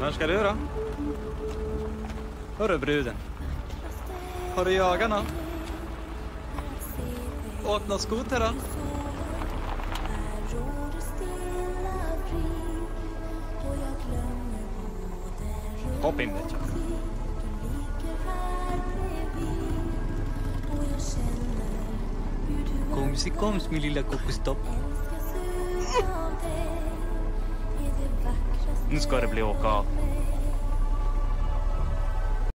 När ska du då? Hörru bruden. Har du jagat någon? Åkt någon skoter då? Hopp in vet. Koms min lilla kokostopp. Nu ska det bli åka av.